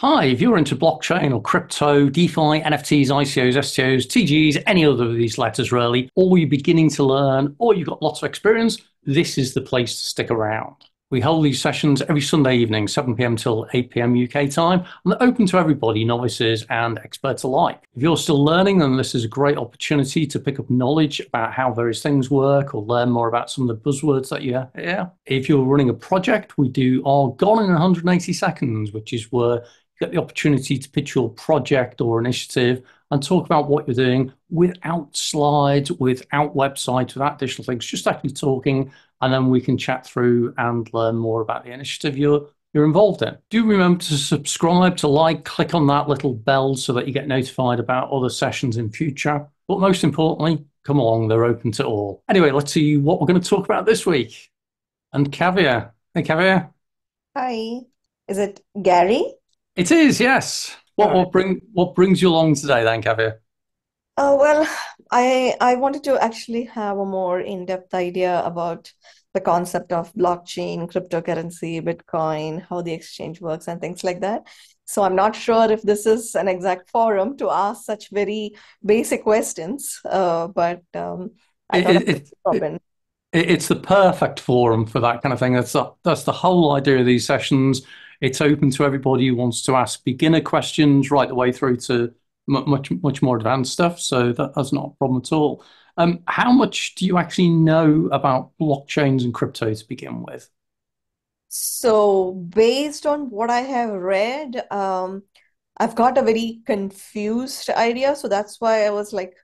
Hi, if you're into blockchain or crypto, DeFi, NFTs, ICOs, STOs, TGs, any other of these letters really, or you're beginning to learn, or you've got lots of experience, this is the place to stick around. We hold these sessions every Sunday evening, 7 pm till 8 pm UK time, and they're open to everybody, novices and experts alike. If you're still learning, then this is a great opportunity to pick up knowledge about how various things work or learn more about some of the buzzwords that you hear. If you're running a project, we do our Gone in 180 Seconds, which is where get the opportunity to pitch your project or initiative and talk about what you're doing without slides, without websites, without additional things, just actually talking and then we can chat through and learn more about the initiative you're you're involved in. Do remember to subscribe, to like, click on that little bell so that you get notified about other sessions in future. But most importantly, come along, they're open to all. Anyway, let's see what we're going to talk about this week. And Kavya. Hey, Kavya. Hi. Is it Gary? It is, yes. What, what, bring, what brings you along today then, Kavya? Uh, well, I I wanted to actually have a more in-depth idea about the concept of blockchain, cryptocurrency, Bitcoin, how the exchange works, and things like that. So I'm not sure if this is an exact forum to ask such very basic questions, uh, but um, I thought it, it, it, it's the perfect forum for that kind of thing. That's the, that's the whole idea of these sessions. It's open to everybody who wants to ask beginner questions right the way through to much much more advanced stuff. So that, that's not a problem at all. Um, how much do you actually know about blockchains and crypto to begin with? So based on what I have read, um, I've got a very confused idea. So that's why I was like,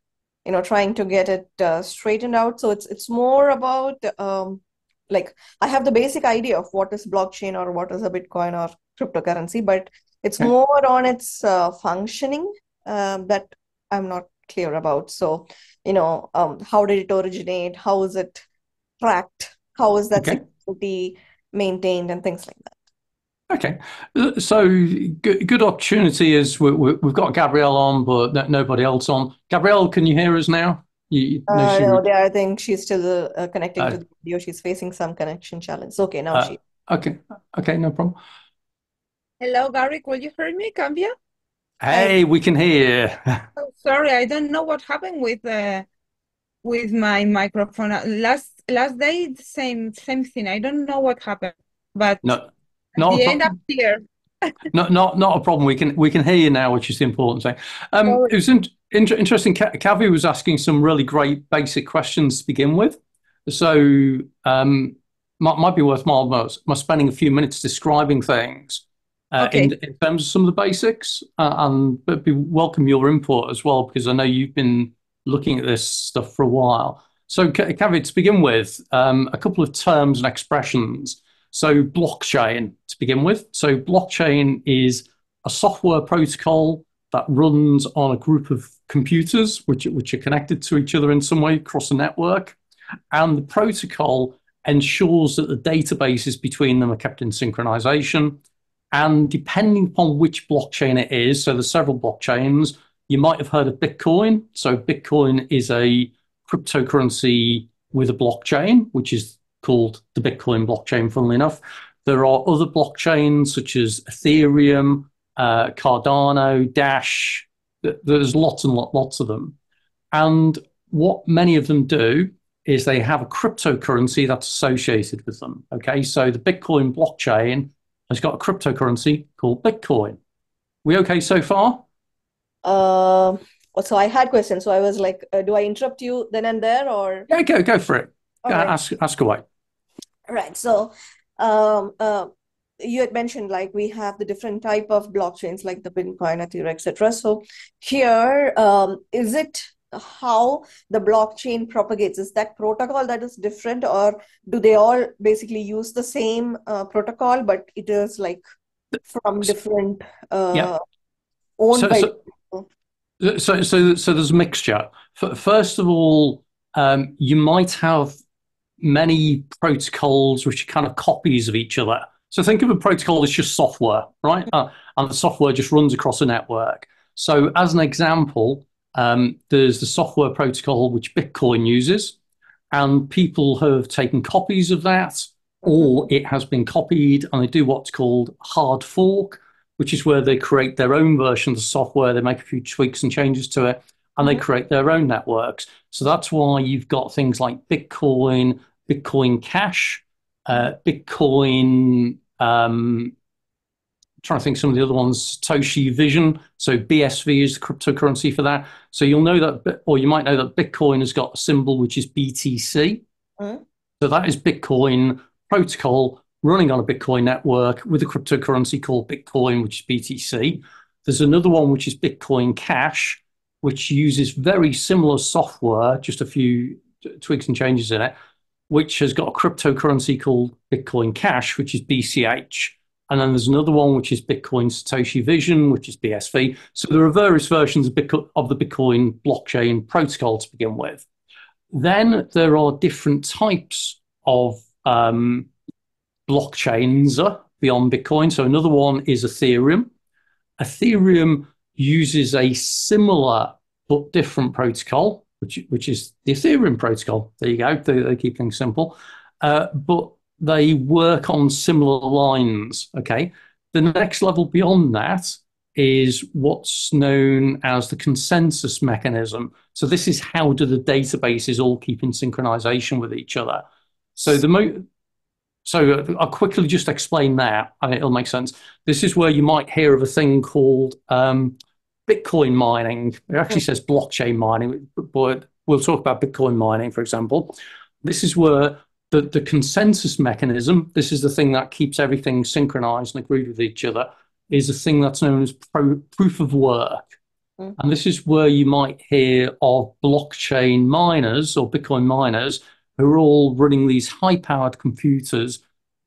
you know, trying to get it uh, straightened out. So it's it's more about um, like I have the basic idea of what is blockchain or what is a Bitcoin or cryptocurrency, but it's more on its uh, functioning um, that I'm not clear about. So, you know, um, how did it originate? How is it tracked? How is that okay. security maintained and things like that? Okay, so good, good opportunity is we, we, have got Gabrielle on, but nobody else on. Gabrielle, can you hear us now? You, uh, no, would... I think she's still uh, connecting uh, to the video. She's facing some connection challenge. Okay, now uh, she. Okay, okay, no problem. Hello, Gary. Will you hear me, Cambia? Hey, we can hear. Oh, sorry, I don't know what happened with uh, with my microphone. Uh, last last day, same same thing. I don't know what happened, but no, not the end up here. Not not not a problem. We can we can hear you now, which is the important thing. Um, it was in, in, interesting. Kavi was asking some really great basic questions to begin with, so um, might, might be worthwhile spending a few minutes describing things uh, okay. in, in, terms of some of the basics, uh, and but be welcome your input as well because I know you've been looking at this stuff for a while. So, Kavi, to begin with, um, a couple of terms and expressions. So, blockchain to begin with. So, blockchain is a software protocol that runs on a group of computers which, which are connected to each other in some way across a network. And the protocol ensures that the databases between them are kept in synchronization and depending upon which blockchain it is, so there's several blockchains, you might have heard of Bitcoin. So Bitcoin is a cryptocurrency with a blockchain, which is called the Bitcoin blockchain, funnily enough. There are other blockchains such as Ethereum, uh, Cardano, Dash. There's lots and lots, lots of them. And what many of them do is they have a cryptocurrency that's associated with them. Okay, so the Bitcoin blockchain has got a cryptocurrency called Bitcoin. We okay so far? Uh, so I had questions. So I was like, uh, do I interrupt you then and there, or yeah, go go for it. right. Ask ask away. Right. So, um, uh, you had mentioned like we have the different type of blockchains like the Bitcoin, Ethereum, etc. So here, um, is it how the blockchain propagates is that protocol that is different or do they all basically use the same uh, protocol but it is like from different uh, yeah. owned so, by so, so, so so there's a mixture first of all um, you might have many protocols which are kind of copies of each other so think of a protocol as just software right uh, and the software just runs across a network so as an example um, there's the software protocol which Bitcoin uses, and people have taken copies of that, or it has been copied, and they do what's called hard fork. which is where they create their own version of the software, they make a few tweaks and changes to it, and they create their own networks. So that's why you've got things like Bitcoin, Bitcoin Cash, uh, Bitcoin. Um, trying to think some of the other ones, Satoshi Vision. So BSV is the cryptocurrency for that. So you'll know that, or you might know that Bitcoin has got a symbol which is BTC. Mm. So that is Bitcoin protocol running on a Bitcoin network with a cryptocurrency called Bitcoin, which is BTC. There's another one which is Bitcoin Cash, which uses very similar software, just a few tweaks and changes in it, which has got a cryptocurrency called Bitcoin Cash, which is BCH. And then there's another one which is Bitcoin Satoshi Vision, which is BSV. So there are various versions of, the Bitcoin blockchain protocol to begin with. Then there are different types of um, blockchains beyond Bitcoin. So another one is Ethereum. Ethereum uses a similar but different protocol, which, which is the Ethereum protocol. There you go. They, they keep things simple. Uh, but they work on similar lines. Okay. The next level beyond that is what's known as the consensus mechanism. So this is how do the databases all keep in synchronization with each other. So the mo- so uh, I'll quickly just explain that. It'll make sense. This is where you might hear of a thing called um, Bitcoin mining. It actually says blockchain mining, but we'll talk about Bitcoin mining, for example. This is where the, the consensus mechanism, this is the thing that keeps everything synchronized and agreed with each other, is a thing that's known as pro, proof of work. Mm. And this is where you might hear of blockchain miners or Bitcoin miners who are all running these high powered computers,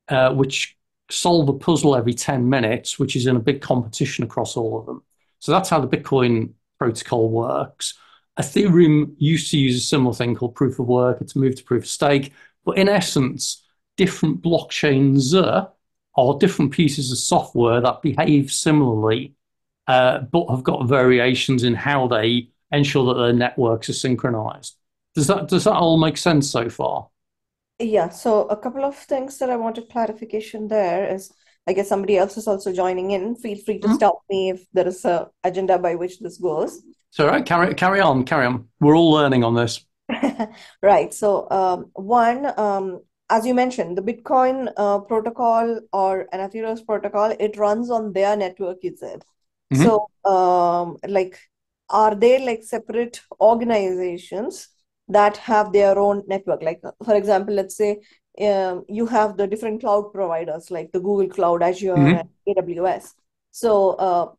uh, which solve a puzzle every 10 minutes, which is in a big competition across all of them. So that's how the Bitcoin protocol works. Ethereum used to use a similar thing called proof of work. It's moved to proof of stake. But in essence, different blockchains are different pieces of software that behave similarly, uh, but have got variations in how they ensure that their networks are synchronized. Does that does that all make sense so far? Yeah, so a couple of things that I wanted clarification there is I guess somebody else is also joining in. Feel free to mm-hmm. stop me if there is a agenda by which this goes. So right, carry carry on, carry on. We're all learning on this. right. So um, one, um, as you mentioned, the Bitcoin uh, protocol or an Ethereum protocol, it runs on their network, you said. Mm-hmm. So um, like, are they like separate organizations? that have their own network. Like, for example, let's say um, you have the different cloud providers like the Google Cloud, Azure, mm-hmm. and AWS. So, uh,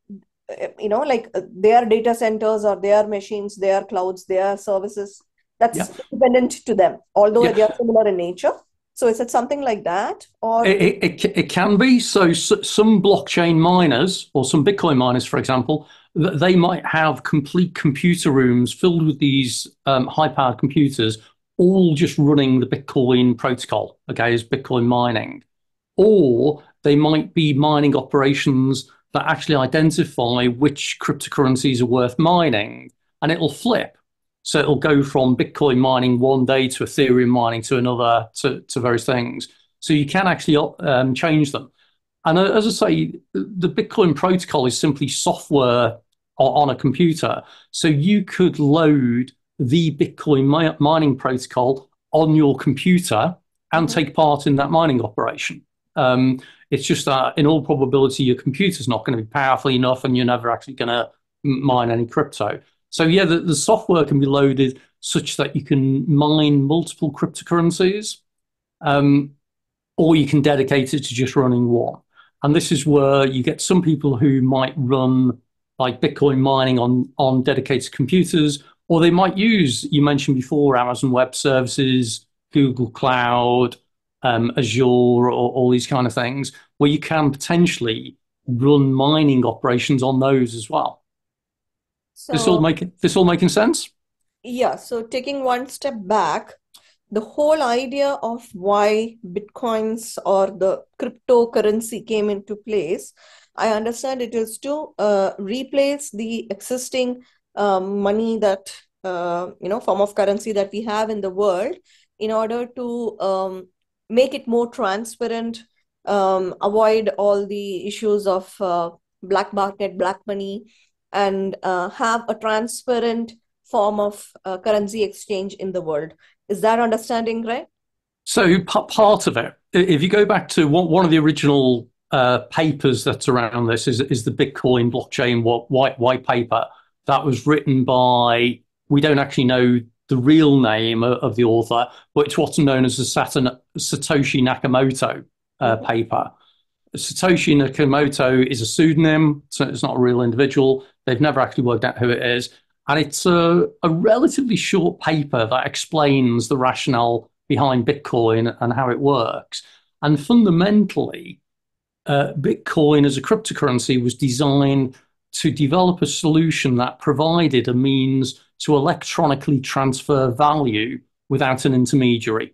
you know, like uh, their data centers or their machines, their clouds, their services, that's yeah. dependent to them, although yeah. they are similar in nature. So is it something like that, or it, it, it can be? So, so, some blockchain miners or some Bitcoin miners, for example, they might have complete computer rooms filled with these um, high-powered computers, all just running the Bitcoin protocol. Okay, as Bitcoin mining, or they might be mining operations that actually identify which cryptocurrencies are worth mining, and it'll flip. So it'll go from Bitcoin mining one day to Ethereum mining to another to, to various things. So you can actually um, change them. And uh, as I say, the Bitcoin protocol is simply software on a computer. So you could load the Bitcoin mining protocol on your computer and mm-hmm. take part in that mining operation. Um, it's just that in all probability, your computer's not going to be powerful enough and you're never actually going to mine any crypto. So yeah, the, the software can be loaded such that you can mine multiple cryptocurrencies, um, or you can dedicate it to just running one. And this is where you get some people who might run like Bitcoin mining on, on dedicated computers, or they might use, you mentioned before, Amazon Web Services, Google Cloud, um, Azure, or all these kind of things, where you can potentially run mining operations on those as well. So, this all making this all making sense? Yeah. So taking one step back, the whole idea of why bitcoins or the cryptocurrency came into place, I understand it is to uh, replace the existing um, money that uh, you know form of currency that we have in the world in order to um, make it more transparent, um, avoid all the issues of uh, black market, black money, and uh, have a transparent form of uh, currency exchange in the world. Is that understanding right? So part of it, if you go back to one of the original uh, papers that's around this, is is the Bitcoin blockchain white white paper that was written by we don't actually know the real name of the author, but it's what's known as the Satoshi Nakamoto uh, mm-hmm. paper. Satoshi Nakamoto is a pseudonym, so it's not a real individual. They've never actually worked out who it is. And it's a, a relatively short paper that explains the rationale behind Bitcoin and how it works. And fundamentally, uh, Bitcoin as a cryptocurrency was designed to develop a solution that provided a means to electronically transfer value without an intermediary.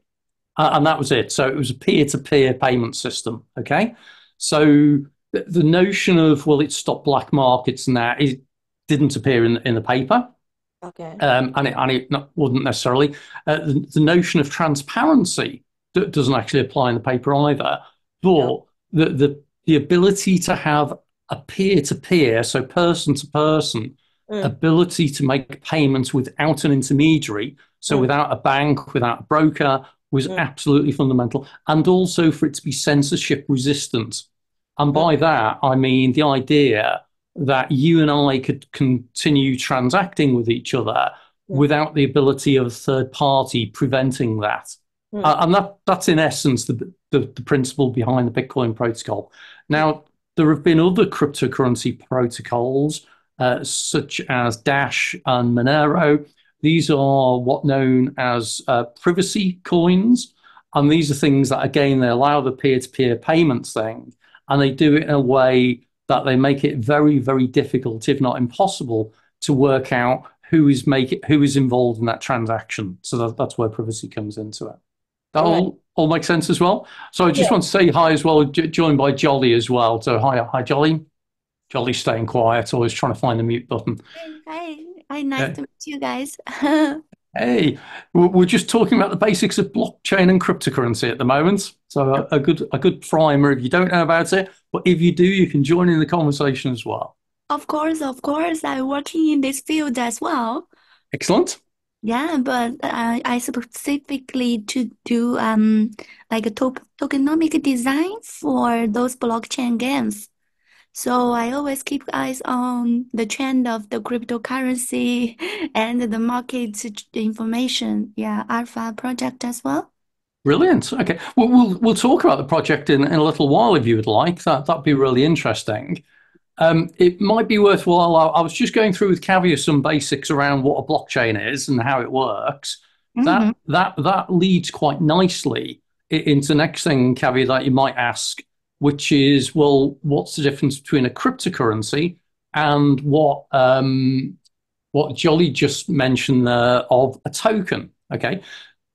Uh, and that was it. So it was a peer to peer payment system. Okay. So the, the notion of, well, it stopped black markets and that it didn't appear in, in the paper. Okay. Um, and it, and it not, wouldn't necessarily. Uh, the, the, notion of transparency d- doesn't actually apply in the paper either. But yeah. the, the, the ability to have a peer to peer, so person to person, mm. ability to make payments without an intermediary, so mm. without a bank, without a broker, was mm. absolutely fundamental. And also for it to be censorship resistant. And by mm. that, I mean the idea that you and I could continue transacting with each other mm. without the ability of a third party preventing that. Mm. Uh, and that, that's in essence the, the, the principle behind the Bitcoin protocol. Now, there have been other cryptocurrency protocols uh, such as Dash and Monero. These are what known as uh, privacy coins. And these are things that, again, they allow the peer to peer payments thing. And they do it in a way that they make it very, very difficult, if not impossible, to work out who is making who is involved in that transaction. So that, that's where privacy comes into it. That right. all, all makes sense as well. So I just yeah. want to say hi as well, joined by Jolly as well. So hi, hi, Jolly. Jolly's staying quiet, always trying to find the mute button. Hi, hi, nice to meet you guys. hey, we're just talking about the basics of blockchain and cryptocurrency at the moment. So a, a good a good primer if you don't know about it, but if you do, you can join in the conversation as well. Of course, of course, I'm working in this field as well. Excellent. Yeah, but uh, I specifically to do um like a to tokenomic design for those blockchain games. So I always keep eyes on the trend of the cryptocurrency and the market information. Yeah, Alpha project as well. Brilliant. Okay, well, we'll we'll talk about the project in, in a little while if you would like. That that'd be really interesting. Um, it might be worthwhile. I, I, was just going through with Kavya some basics around what a blockchain is and how it works. Mm-hmm. That that that leads quite nicely into the next thing, Kavya, that you might ask which is, well, what's the difference between a cryptocurrency and what um, what Jolly just mentioned there of a token? Okay,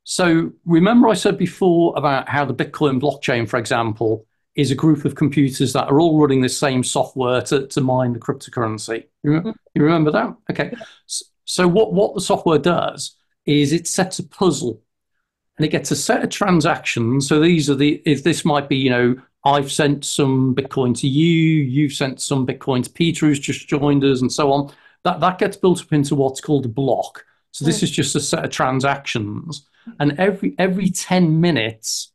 so remember I said before about how the Bitcoin blockchain, for example, is a group of computers that are all running the same software to, to mine the cryptocurrency. You, remember, you remember that? Okay. So what, what the software does is it sets a puzzle and it gets a set of transactions. So these are the, if this might be, you know, I've sent some Bitcoin to you, you've sent some Bitcoin to Peter who's just joined us, and so on. That that gets built up into what's called a block. So this is just a set of transactions, and every every ten minutes,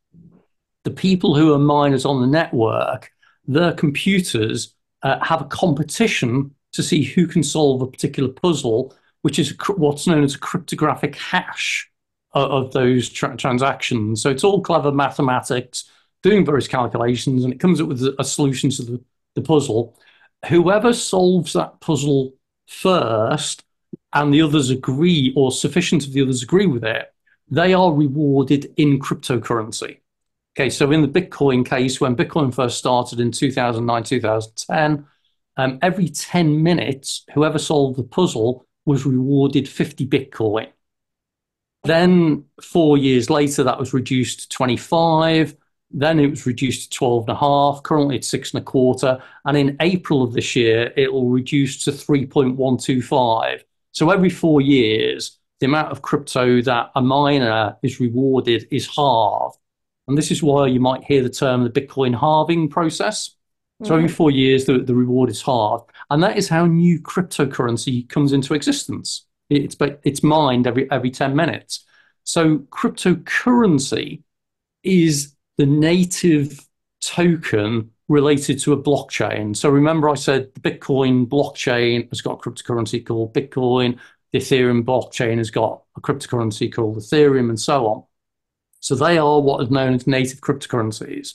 the people who are miners on the network, their computers uh, have a competition to see who can solve a particular puzzle, which is what's known as a cryptographic hash of, of those tra- transactions. So it's all clever mathematics doing various calculations, and it comes up with a solution to the, the puzzle. Whoever solves that puzzle first and the others agree, or sufficient of the others agree with it, they are rewarded in cryptocurrency. Okay, so in the Bitcoin case, when Bitcoin first started in 2009, 2010, um, every 10 minutes, whoever solved the puzzle was rewarded 50 Bitcoin. Then four years later, that was reduced to 25. Then it was reduced to 12 and a half. Currently it's six and a quarter. And in April of this year, it will reduce to 3.125. So every four years, the amount of crypto that a miner is rewarded is halved. And this is why you might hear the term the Bitcoin halving process. So every mm. four years, the, the reward is halved. And that is how new cryptocurrency comes into existence. It's, it's mined every, every 10 minutes. So cryptocurrency is the native token related to a blockchain. So remember I said the Bitcoin blockchain has got a cryptocurrency called Bitcoin. The Ethereum blockchain has got a cryptocurrency called Ethereum and so on. So they are what is known as native cryptocurrencies.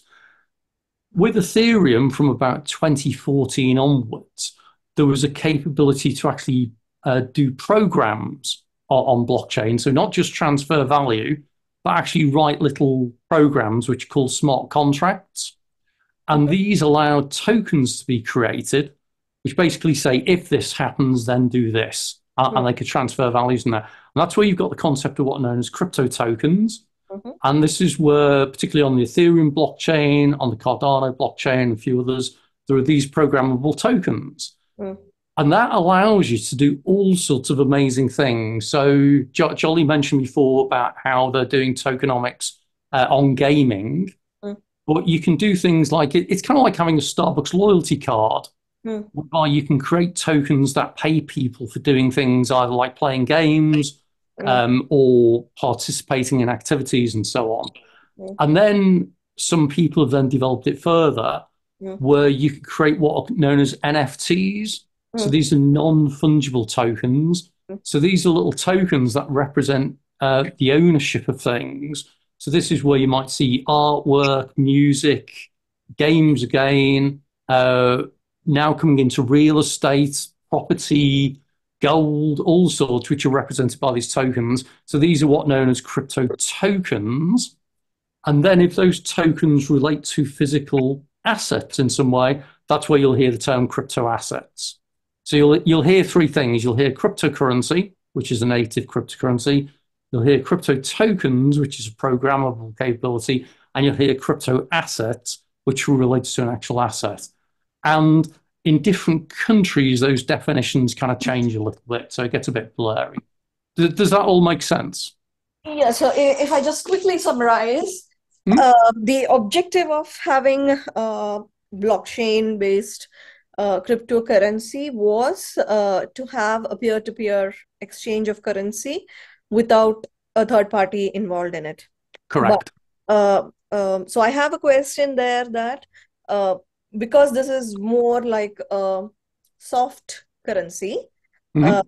With Ethereum from about 2014 onwards, there was a capability to actually uh, do programs on, on blockchain. So not just transfer value, but actually write little programs which are called smart contracts. And these allow tokens to be created, which basically say, if this happens, then do this. Mm-hmm. And they could transfer values in there. And that's where you've got the concept of what are known as crypto tokens. Mm-hmm. And this is where, particularly on the Ethereum blockchain, on the Cardano blockchain, a few others, there are these programmable tokens. Mm. And that allows you to do all sorts of amazing things. So, jo- Jolly mentioned before about how they're doing tokenomics uh, on gaming. Mm. But you can do things like it, it's kind of like having a Starbucks loyalty card, mm. whereby you can create tokens that pay people for doing things either like playing games. Um, or participating in activities and so on. Mm. And then some people have then developed it further, mm. where you can create what are known as NFTs so hmm. these are non-fungible tokens. Hmm. So these are little tokens that represent uh, the ownership of things. So this is where you might see artwork, music, games again, uh, now coming into real estate, property, gold, all sorts, which are represented by these tokens. So these are what known as crypto tokens. And then if those tokens relate to physical assets in some way, that's where you'll hear the term crypto assets. So you'll you'll hear three things. You'll hear cryptocurrency, which is a native cryptocurrency. You'll hear crypto tokens, which is a programmable capability, and you'll hear crypto assets, which relates to an actual asset. And in different countries, those definitions kind of change a little bit, so it gets a bit blurry. Does, that all make sense? Yeah. So if I just quickly summarize, mm-hmm. uh, the objective of having a blockchain-based uh, cryptocurrency was uh, to have a peer-to-peer exchange of currency without a third party involved in it. Correct. But, uh, um, so I have a question there that uh, because this is more like a soft currency, mm-hmm. Uh,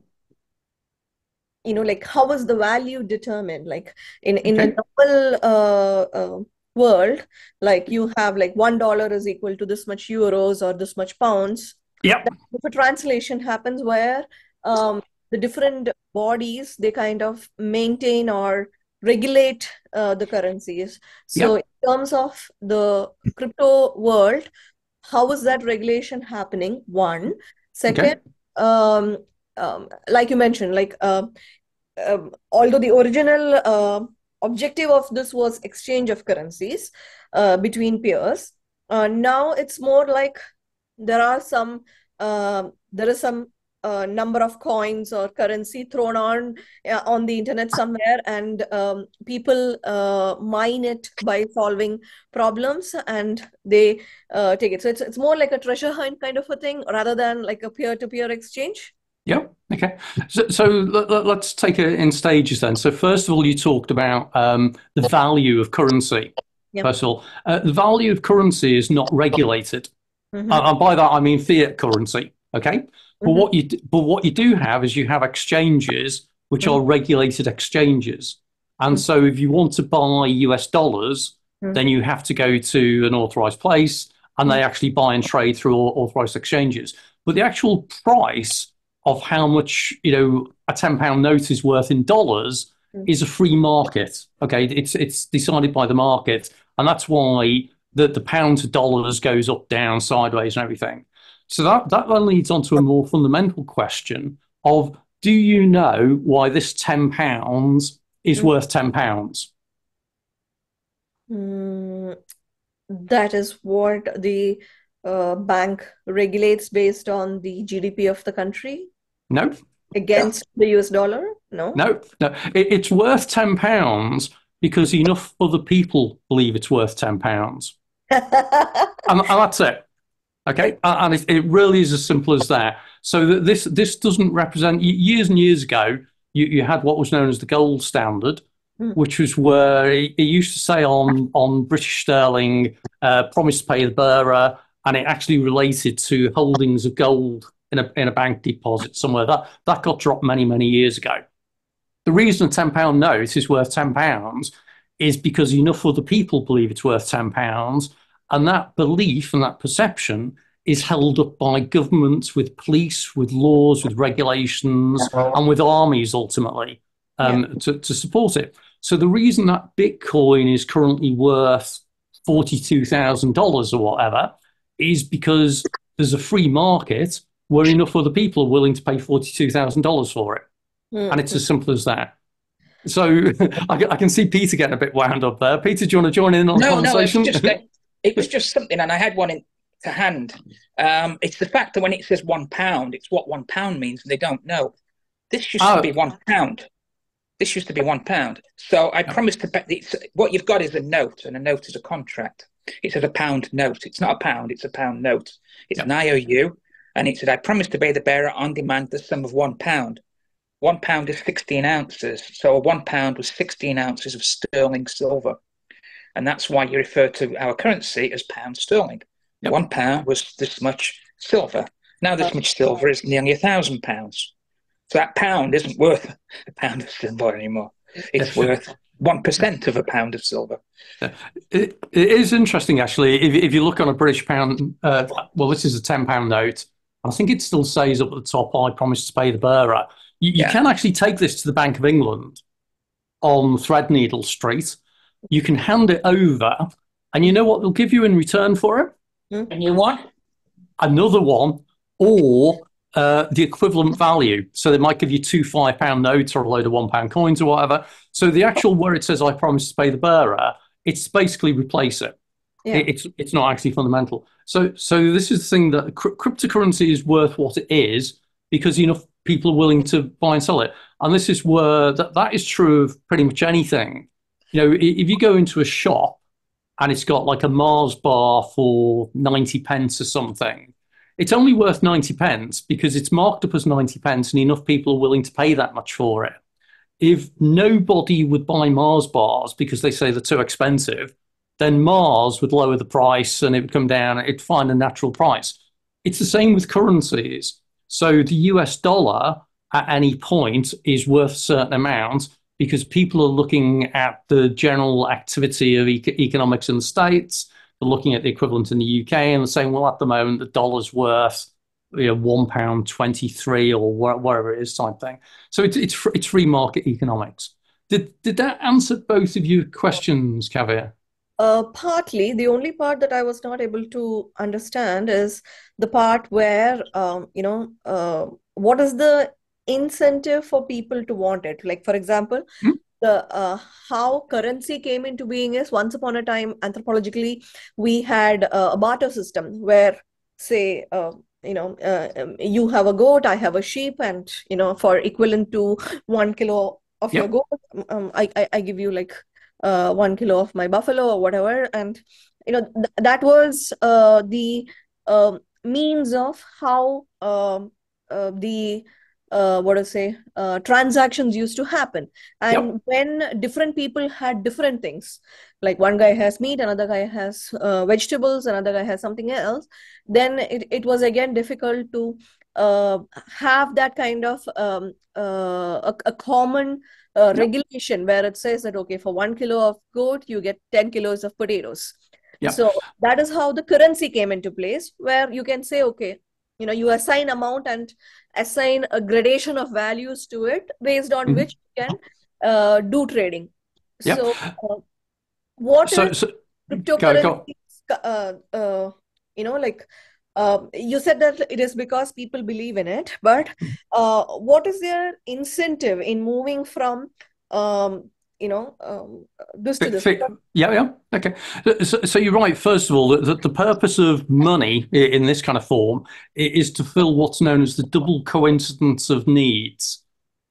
you know, like how is the value determined? Like in in okay. a normal uh, world like you have like one dollar is equal to this much euros or this much pounds yeah if a translation happens where um, the different bodies they kind of maintain or regulate uh, the currencies so yep. in terms of the crypto world how is that regulation happening one second okay. um, um, like you mentioned like uh, um, although the original uh, objective of this was exchange of currencies uh, between peers. Uh, now it's more like there are some uh, there is some uh, number of coins or currency thrown on uh, on the internet somewhere, and um, people uh, mine it by solving problems, and they take it. So it's it's more like a treasure hunt kind of a thing rather than like a peer to peer exchange. Yeah. Okay. So, so let, us take it in stages then. So first of all, you talked about um, the value of currency. Yep. First of all, uh, the value of currency is not regulated, mm-hmm. uh, and by that I mean fiat currency. Okay. Mm-hmm. But what you but what you do have is you have exchanges which mm-hmm. are regulated exchanges, and mm-hmm. so if you want to buy US dollars, mm-hmm. then you have to go to an authorized place, and they mm-hmm. actually buy and trade through authorized exchanges. But the actual price of how much you know a ten pound note is worth in dollars mm. is a free market. Okay, it's it's decided by the market, and that's why the the pound to dollars goes up, down, sideways, and everything. So that that then leads on to a more fundamental question of do you know why this ten pounds is mm. worth ten pounds? Mm, that is what the uh, bank regulates based on the GDP of the country. No. Against the US dollar? No. No, no. It, it's worth ten pounds because enough other people believe it's worth ten pounds, and, and, that's it. Okay, and it, it really is as simple as that. So this this doesn't represent years and years ago. You, you had what was known as the gold standard, mm. which was where it, it, used to say on on British sterling, uh, promise to pay the bearer, and it actually related to holdings of gold in a in a bank deposit somewhere. That that got dropped many many years ago. The reason a ten pound note is worth ten pounds is because enough other people believe it's worth ten pounds and that belief and that perception is held up by governments with police, with laws, with regulations, and with armies ultimately um, yeah. to, to support it. So the reason that Bitcoin is currently worth $42,000 or whatever is because there's a free market where enough other people are willing to pay $42,000 for it. Mm-hmm. And it's as simple as that. So I, I, can see Peter getting a bit wound up there. Peter, do you want to join in on no, the conversation? No, it's just, it was just something, and I had one in to hand. Um, it's the fact that when it says one pound, it's what one pound means, and they don't know. This used oh. to be one pound. This used to be one pound. So I promised to pay. What you've got is a note, and a note is a contract. It says a pound note. It's not a pound. It's a pound note. It's an IOU, and it said I promised to pay the bearer on demand the sum of one pound. One pound is sixteen ounces, so one pound was sixteen ounces of sterling silver and that's why you refer to our currency as pound sterling. Yep. One pound was this much silver. Now this much silver is nearly a thousand pounds. So that pound isn't worth a pound of silver anymore. It's worth one percent of a pound of silver. It, it is interesting, actually. If, if, you look on a British pound, uh, well, this is a ten pound note. I think it still says up at the top, "I promise to pay the bearer." You, you yeah. can actually take this to the Bank of England on Threadneedle Street, you can hand it over, and you know what they'll give you in return for it? And you want another one, or uh, the equivalent value. So they might give you two five pound notes or a load of one pound coins or whatever. So the actual where it says I promise to pay the bearer, it's basically replace it. Yeah. it it's it's not actually fundamental. So so this is the thing that cr- cryptocurrency is worth what it is because enough people are willing to buy and sell it. And this is where that, that is true of pretty much anything you know, if you go into a shop and it's got like a Mars bar for 90 pence or something, it's only worth 90 pence because it's marked up as 90 pence and enough people are willing to pay that much for it. If nobody would buy Mars bars because they say they're too expensive, then Mars would lower the price and it would come down, it'd find a natural price. It's the same with currencies. So the US dollar at any point is worth a certain amount because people are looking at the general activity of e- economics in the States, they're looking at the equivalent in the UK, and saying, well, at the moment, the dollar's worth you know, one pound twenty three or whatever it is, type thing. So it's it's it's free market economics. Did did that answer both of your questions, Kavya? Uh, partly. The only part that I was not able to understand is the part where um, you know uh, what is the incentive for people to want it like for example hmm? the uh, how currency came into being is once upon a time anthropologically we had uh, a barter system where say uh, you know uh, um, you have a goat i have a sheep and you know for equivalent to one kilo of yep. your goat um, I, I, I give you like uh, one kilo of my buffalo or whatever and you know th- that was uh, the um, means of how um, the uh, what to say uh, transactions used to happen and yep. when different people had different things like one guy has meat another guy has uh, vegetables another guy has something else then it, it was again difficult to uh, have that kind of um, uh, a, a, common uh, regulation where it says that okay for one kilo of goat you get 10 kilos of potatoes yep. so that is how the currency came into place where you can say okay you know you assign amount and assign a gradation of values to it based on mm-hmm. which you can uh, do trading yep. so uh, what so, is so, cryptocurrency go, go. Uh, uh, you know like uh, you said that it is because people believe in it but mm-hmm. uh, what is their incentive in moving from um, you know, um, this to this. Yeah, yeah. Okay. So, so, you're right. First of all, that the purpose of money in this kind of form is to fill what's known as the double coincidence of needs,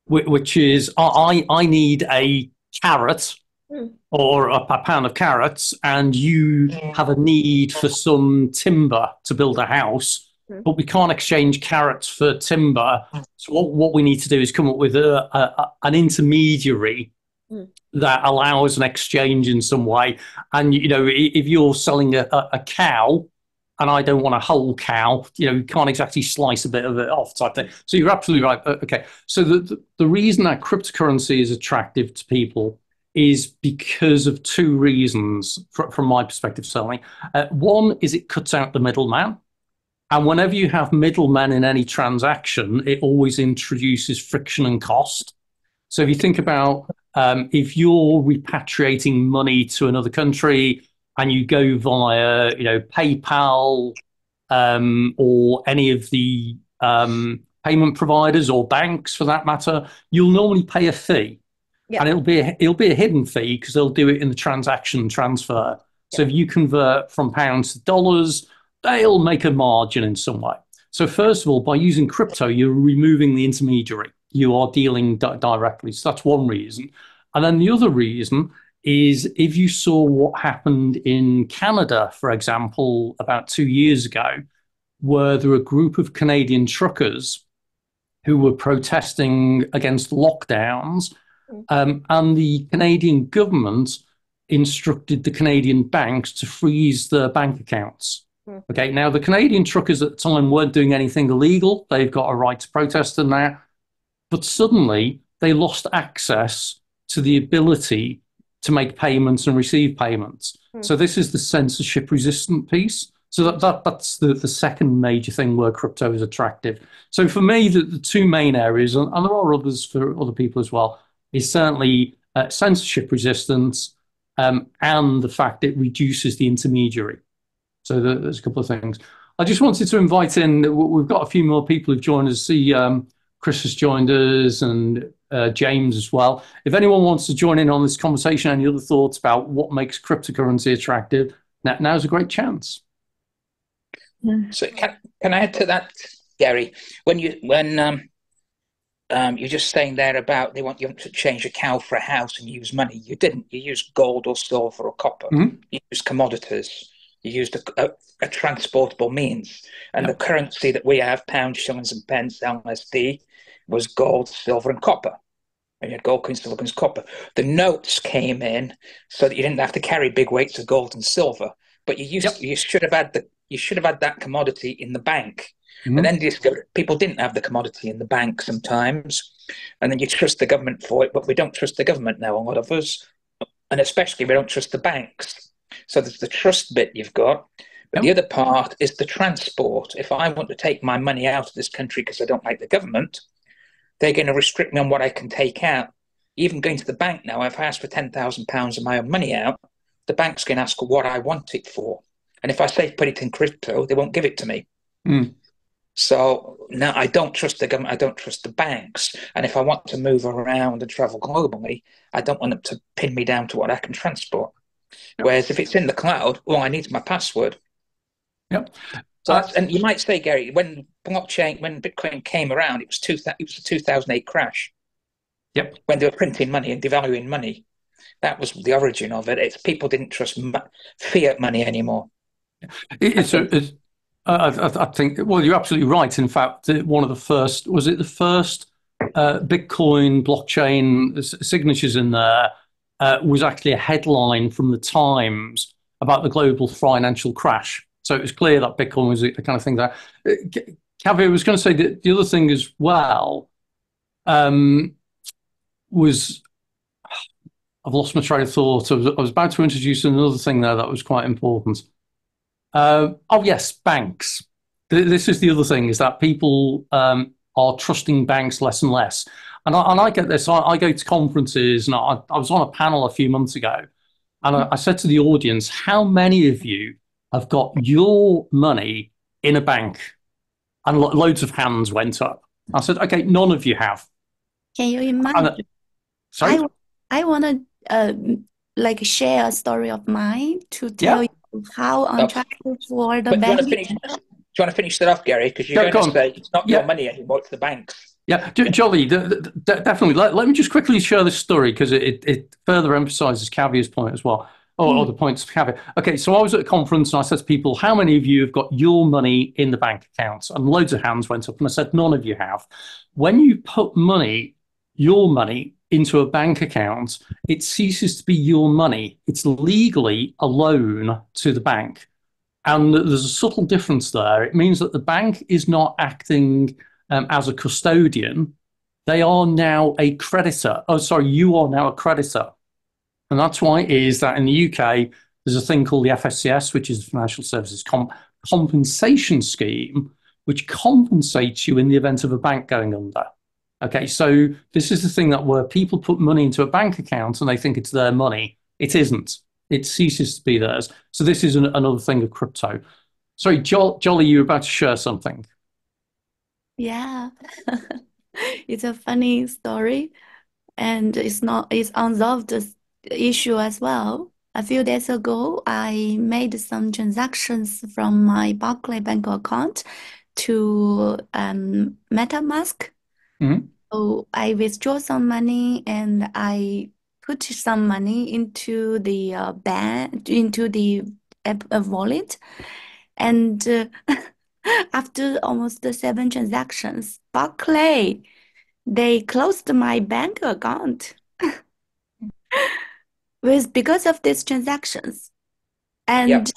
which is I I need a carrot mm. or a, a, pound of carrots, and you have a need for some timber to build a house, mm. but we can't exchange carrots for timber. So what, what we need to do is come up with a, a an intermediary that allows an exchange in some way. And you know, if you're selling a, a cow and I don't want a whole cow, you know, you can't exactly slice a bit of it off type thing. So you're absolutely right. Okay. So the, the, the reason that cryptocurrency is attractive to people is because of two reasons fr- from my perspective, certainly. Uh, one is it cuts out the middleman. And whenever you have middlemen in any transaction, it always introduces friction and cost. So if you think about um, if you're repatriating money to another country, and you go via, you know, PayPal um, or any of the um, payment providers or banks for that matter, you'll normally pay a fee. And it'll be a, it'll be a hidden fee because they'll do it in the transaction transfer. So if you convert from pounds to dollars, they'll make a margin in some way. So first of all, by using crypto, you're removing the intermediary. You are dealing di- directly. So that's one reason. And then the other reason is if you saw what happened in Canada, for example, about two years ago, where there were a group of Canadian truckers who were protesting against lockdowns, mm. um, and the Canadian government instructed the Canadian banks to freeze their bank accounts. Mm. Okay, now the Canadian truckers at the time weren't doing anything illegal. They've got a right to protest in that. But suddenly they lost access to the ability to make payments and receive payments. Mm. So this is the censorship resistant piece. So that, that that's the, the second major thing where crypto is attractive. So for me, the, the two main areas, and, and, there are others for other people as well, is certainly uh, censorship resistance um, and the fact it reduces the intermediary. So the, there's a couple of things. I just wanted to invite in, we've got a few more people who've joined us. See, um, Chris has joined us and uh, James as well. If anyone wants to join in on this conversation, any other thoughts about what makes cryptocurrency attractive, now, now's a great chance. So can, can I add to that, Gary? When you when um, um, you're just saying there about they want you to change a cow for a house and use money. You didn't. You used gold or silver or copper. Mm-hmm. You used commodities. You used a, a, a transportable means. And the currency that we have, pounds, shillings, and pence, LSD, was gold, silver, and copper and you had gold coins, silver coins, copper. The notes came in so that you didn't have to carry big weights of gold and silver, but you used yep. you should have had the you should have had that commodity in the bank. Mm-hmm. And then discovered people didn't have the commodity in the bank sometimes, and then you trust the government for it, but we don't trust the government now. A lot of us, and especially we don't trust the banks. So there's the trust bit you've got, but yep. the other part is the transport. If I want to take my money out of this country because I don't like the government, they're going to restrict me on what I can take out. Even going to the bank now, if I ask for £10,000 of my own money out, the bank's going to ask what I want it for. And if I say put it in crypto, they won't give it to me. Mm. So now I don't trust the government. I don't trust the banks. And if I want to move around and travel globally, I don't want them to pin me down to what I can transport. Yep. Whereas if it's in the cloud, all I need my password. Yep. So that's, and you might say, Gary, when blockchain, when Bitcoin came around, it was two, it was a 2008 crash. Yep. When they were printing money and devaluing money, that was the origin of it. It's people didn't trust fiat money anymore. It's, a, it's uh, I, I, think. Well, you're absolutely right. In fact, one of the first was it the first uh, Bitcoin blockchain signatures in there uh, was actually a headline from the Times about the global financial crash. So it was clear that Bitcoin was the kind of thing that. Cavi, I was going to say that the other thing as well um, was I've lost my train of thought. I was, I was, about to introduce another thing there that was quite important. Uh, oh yes, banks. This is the other thing: is that people um, are trusting banks less and less. And I, and I get this. I, I, go to conferences, and I, I, was on a panel a few months ago, and I, I said to the audience, "How many of you have got your money in a bank. And lo- loads of hands went up. I said, okay, none of you have. Can you imagine? Uh, sorry? I, I want to uh, like share a story of mine to tell yeah. you how attractive for the bank. Do you want to finish that off, Gary? Because you're going to say it's not yeah. your money anymore; it's the banks. Yeah, Jolly, definitely. Let, let me just quickly share this story because it, it further emphasizes Kavya's point as well, or, mm. or the points of Cavia. Okay, so I was at a conference and I said to people, How many of you have got your money in the bank accounts? And loads of hands went up, and I said, None of you have. When you put money, your money, into a bank account, it ceases to be your money. It's legally a loan to the bank. And there's a subtle difference there. It means that the bank is not acting um, as a custodian. They are now a creditor. Oh, sorry, you are now a creditor. And that's why it is that in the UK, there's a thing called the FSCS, which is the Financial Services Comp- Compensation Scheme, which compensates you in the event of a bank going under. Okay, so this is the thing that where people put money into a bank account and they think it's their money. It isn't. It ceases to be theirs. So this is an, another thing of crypto. Sorry, jo- Jolly, you were about to share something. Yeah, it's a funny story, and it's not it's unsolved issue as well. A few days ago, I made some transactions from my Barclay Bank account to um, MetaMask Mm-hmm. So I withdraw some money and I put some money into the uh, bank into the app uh, wallet, and uh, after almost seven transactions, Barclay they closed my bank account with because of these transactions, and Yep.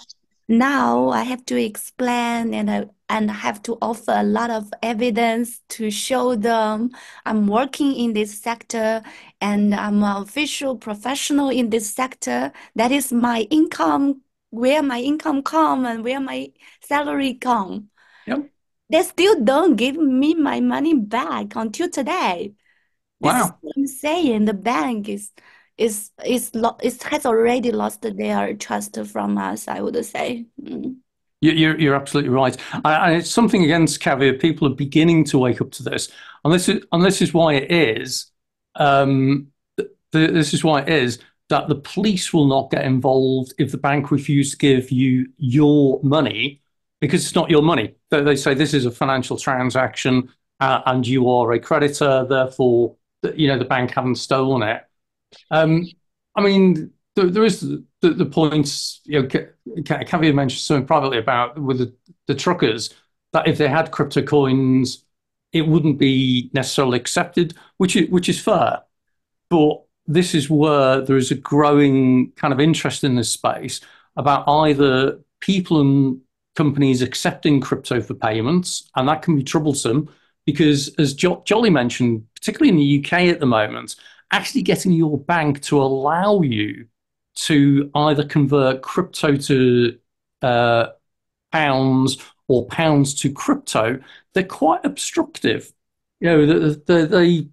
now I have to explain and I and have to offer a lot of evidence to show them I'm working in this sector and I'm an official professional in this sector. That is my income, where my income come and where my salary come. Yep. They still don't give me my money back until today. This is Wow. I'm saying. The bank is is is lo it has already lost their trust from us, I would say. Mm. You're, you're absolutely right. And it's something against Kavya. People are beginning to wake up to this. And this is, and this is why it is, um, the, this is why it is that the police will not get involved if the bank refuses to give you your money because it's not your money. They, they say this is a financial transaction uh, and you are a creditor, therefore, you know, the bank haven't stolen it. Um, I mean, there, there is the, the points, you know, Kavya mentioned something privately about with the, the truckers that if they had crypto coins, it wouldn't be necessarily accepted, which is, which is fair. But this is where there is a growing kind of interest in this space about either people and companies accepting crypto for payments, and that can be troublesome because, as jo- Jolly mentioned, particularly in the UK at the moment, actually getting your bank to allow you to either convert crypto to uh, pounds or pounds to crypto, they're quite obstructive. You know, they, they,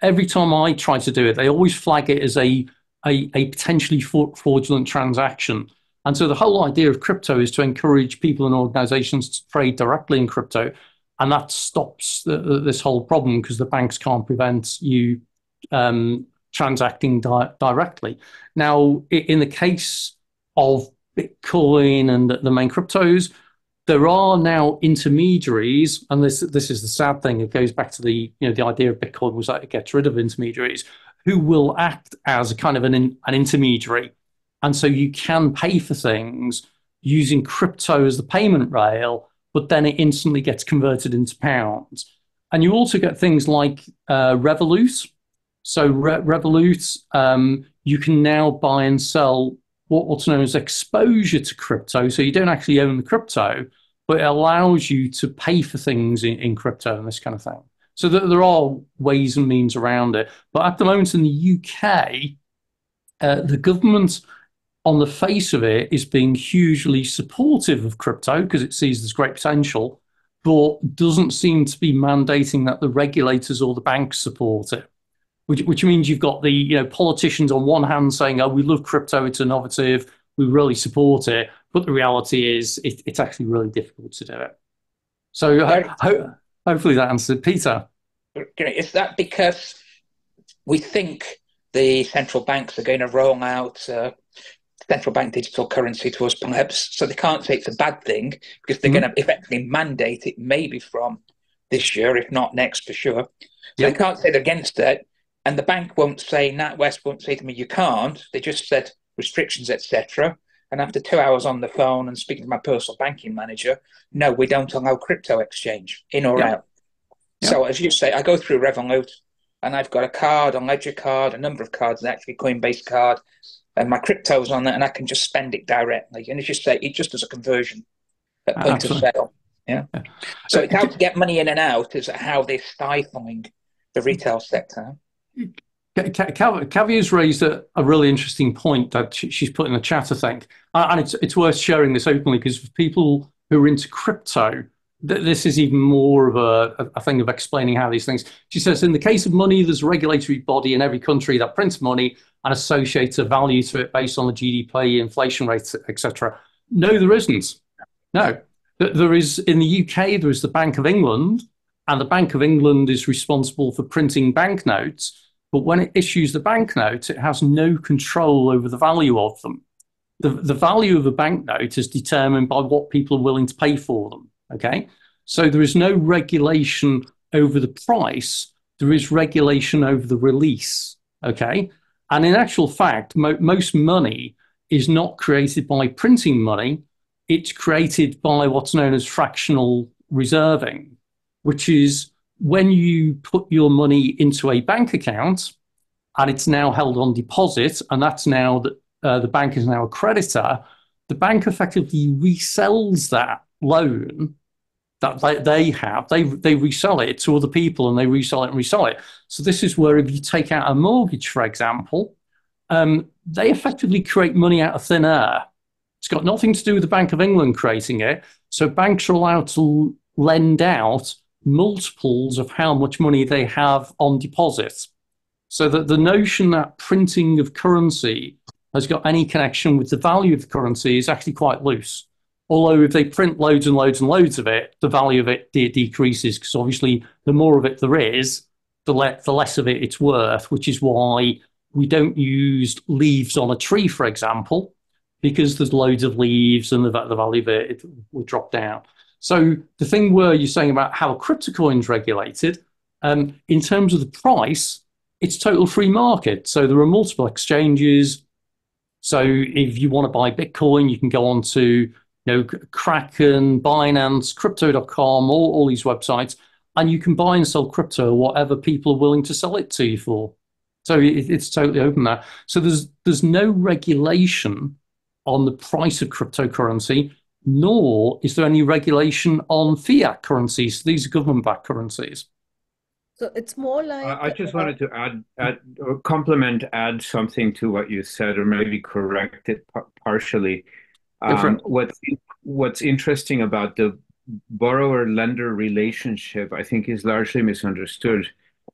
every time I try to do it, they always flag it as a, a, a potentially fraudulent transaction. And so the whole idea of crypto is to encourage people and organizations to trade directly in crypto. And that stops the, this whole problem because the banks can't prevent you um, transacting di- directly. Now, in the case of Bitcoin and the main cryptos, there are now intermediaries, and this this is the sad thing. It goes back to the you know the idea of Bitcoin was that it gets rid of intermediaries who will act as kind of an an intermediary, and so you can pay for things using crypto as the payment rail, but then it instantly gets converted into pounds. And you also get things like uh, Revolut, so Re- Revolut, um, you can now buy and sell what, what's known as exposure to crypto. So you don't actually own the crypto, but it allows you to pay for things in, in crypto and this kind of thing. So th- there are ways and means around it. But at the moment in the UK, uh, the government, on the face of it, is being hugely supportive of crypto because it sees there's great potential, but doesn't seem to be mandating that the regulators or the banks support it which, which means you've got the you know politicians on one hand saying, "Oh, we love crypto; it's innovative, we really support it," but the reality is it, it's actually really difficult to do it. So ho- ho- hopefully that answered Peter. Is that because we think the central banks are going to roll out uh, central bank digital currency to us, perhaps. So they can't say it's a bad thing because they're mm-hmm. going to effectively mandate it maybe from this year, if not next for sure. So yep. they can't say they're against it. And the bank won't say, NatWest won't say to me, you can't. They just said restrictions, etc. And after two hours on the phone and speaking to my personal banking manager, no, we don't allow crypto exchange in or yep. out. Yep. So as you say, I go through Revolut and I've got a card, a Ledger card, a number of cards, actually Coinbase card, and my crypto's on it, and I can just spend it directly. And it's just say it just does a conversion at ah, point Absolutely. of sale. Yeah. yeah. So it's how to get money in and out is how they're stifling the retail sector. Kavya's raised a, a, really interesting point that she's put in the chat, I think. Uh, and it's, it's worth sharing this openly because for people who are into crypto, this is even more of a, a thing of explaining how these things. She says, in the case of money, there's a regulatory body in every country that prints money and associates a value to it based on the GDP, inflation rates, etc. No, there isn't. No, there is in the UK. There is the Bank of England, and the Bank of England is responsible for printing banknotes. But when it issues the banknotes, it has no control over the value of them. The, the value of a banknote is determined by what people are willing to pay for them. Okay, so there is no regulation over the price. There is regulation over the release. Okay, and in actual fact, mo- most money is not created by printing money it's created by what's known as fractional reserving, which is when you put your money into a bank account and it's now held on deposit, and that's now that uh, the bank is now a creditor, the bank effectively resells that loan that they, they have. They, they resell it to other people and they resell it and resell it. So, this is where if you take out a mortgage, for example, um, they effectively create money out of thin air it's got nothing to do with the Bank of England creating it. So banks are allowed to lend out multiples of how much money they have on deposit. So that the notion that printing of currency has got any connection with the value of the currency is actually quite loose. Although if they print loads and loads and loads of it, the value of it de- decreases because obviously the more of it there is, the, le- the less of it it's worth, which is why we don't use leaves on a tree, for example, because there's loads of leaves and the, the value of it, it will drop down. So the thing where you're saying about how crypto coins regulated, um, in terms of the price, it's total free market. So there are multiple exchanges. So if you want to buy Bitcoin, you can go on to you know Kraken, Binance, Crypto.com, all, all these websites, and you can buy and sell crypto whatever people are willing to sell it to you for. So it, it's totally open there. So there's there's no regulation on the price of cryptocurrency, nor is there any regulation on fiat currencies. These are government-backed currencies. So it's more like. I just wanted to add, add or complement, add something to what you said, or maybe correct it partially. Um, what's what's interesting about the borrower-lender relationship, I think, is largely misunderstood.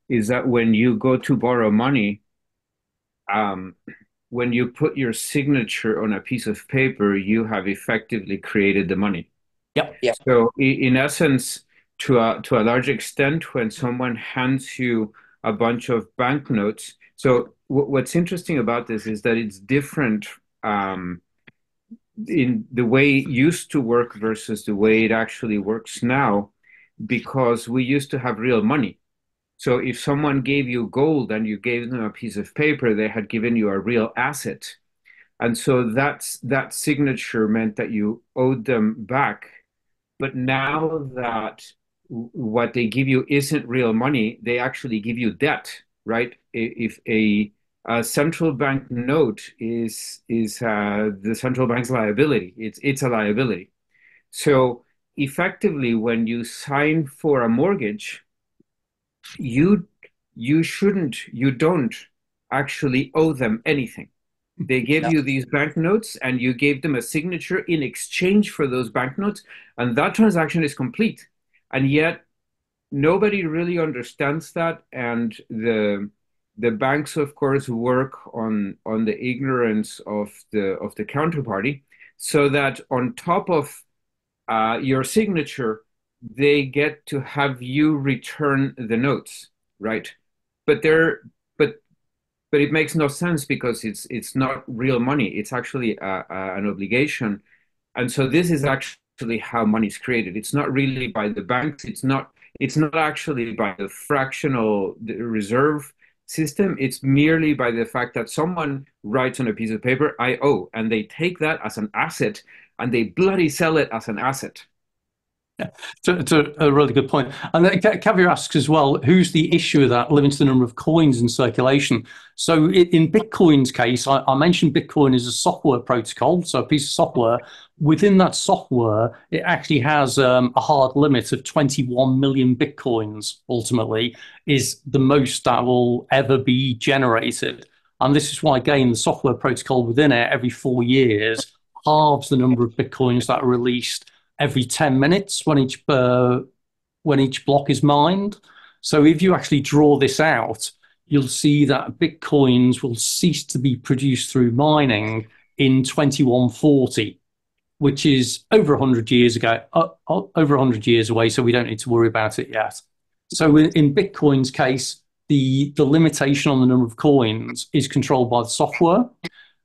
Is that when you go to borrow money, um, when you put your signature on a piece of paper, you have effectively created the money. Yep. yep. So in essence, to a to a large extent, when someone hands you a bunch of banknotes, so what's interesting about this is that it's different um, in the way it used to work versus the way it actually works now, because we used to have real money. So if someone gave you gold and you gave them a piece of paper, they had given you a real asset. And so that's that signature meant that you owed them back. But now that what they give you isn't real money, they actually give you debt, right? If a, a central bank note is is uh, the central bank's liability, it's it's a liability. So effectively, when you sign for a mortgage, you you shouldn't you don't actually owe them anything they gave no. you these banknotes and you gave them a signature in exchange for those banknotes and that transaction is complete and yet nobody really understands that and the the banks of course work on on the ignorance of the of the counterparty so that on top of uh, your signature they get to have you return the notes, right? But they're but but it makes no sense because it's it's not real money. It's actually a, a, an obligation, and so this is actually how money is created. It's not really by the banks. It's not it's not actually by the fractional reserve system. It's merely by the fact that someone writes on a piece of paper, "I owe," and they take that as an asset and they bloody sell it as an asset. Yeah, it's a, a, really good point. And uh, Kavya asks as well, who's the issue of that limiting the number of coins in circulation? So in Bitcoin's case, I, I, mentioned Bitcoin is a software protocol, so a piece of software. Within that software, it actually has um, a hard limit of 21 million Bitcoins, ultimately, is the most that will ever be generated. And this is why, again, the software protocol within it, every four years, halves the number of Bitcoins that are released every 10 minutes when each uh, when each block is mined. So if you actually draw this out, you'll see that bitcoins will cease to be produced through mining in 2140, which is over 100 years ago, uh, uh over 100 years away. So we don't need to worry about it yet. So in, in Bitcoin's case, the the limitation on the number of coins is controlled by the software.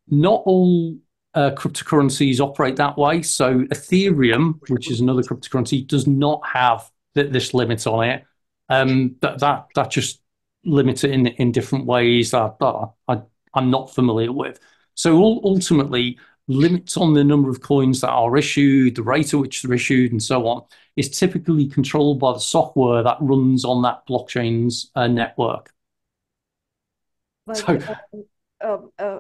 Not all uh, cryptocurrencies operate that way. So Ethereum, which is another cryptocurrency, does not have th- this limit on it. Um, that that that just limits it in in different ways that, that I, I'm not familiar with. So ultimately, limits on the number of coins that are issued, the rate at which they're issued, and so on, is typically controlled by the software that runs on that blockchain's uh, network. But, so, uh, uh,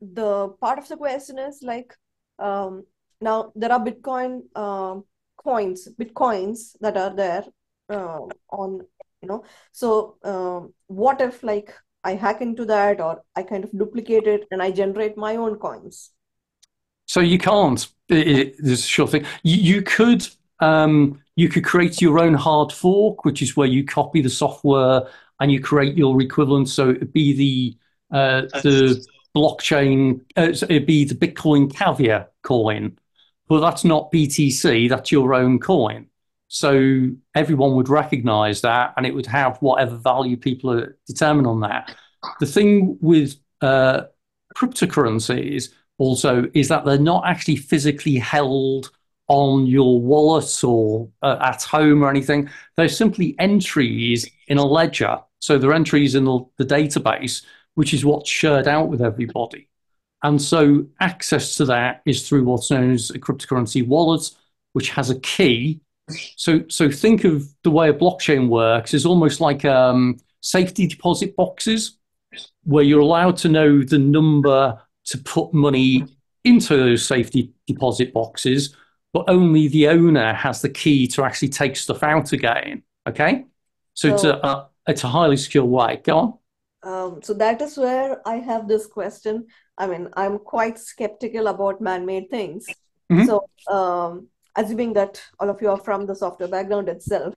the part of the question is like um, now there are Bitcoin uh, coins, Bitcoins that are there uh, on you know. So um, what if like I hack into that or I kind of duplicate it and I generate my own coins? So you can't. It, it, this is a sure thing. You, you could um, you could create your own hard fork, which is where you copy the software and you create your equivalent. So it'd be the uh, the blockchain, uh, it'd be the Bitcoin Kavya coin, but that's not BTC, that's your own coin. So everyone would recognize that and it would have whatever value people are determined on that. The thing with uh, cryptocurrencies also is that they're not actually physically held on your wallet or uh, at home or anything. They're simply entries in a ledger. So they're entries in the, the database which is what's shared out with everybody. And so access to that is through what's known as a cryptocurrency wallet, which has a key. So, so think of the way a blockchain works is almost like um, safety deposit boxes, where you're allowed to know the number to put money into those safety deposit boxes, but only the owner has the key to actually take stuff out again. Okay, so, so it's a, it's a highly secure way. Go on. Um, so that is where I have this question. I mean, I'm quite skeptical about man-made things. Mm-hmm. So, um, assuming that all of you are from the software background itself,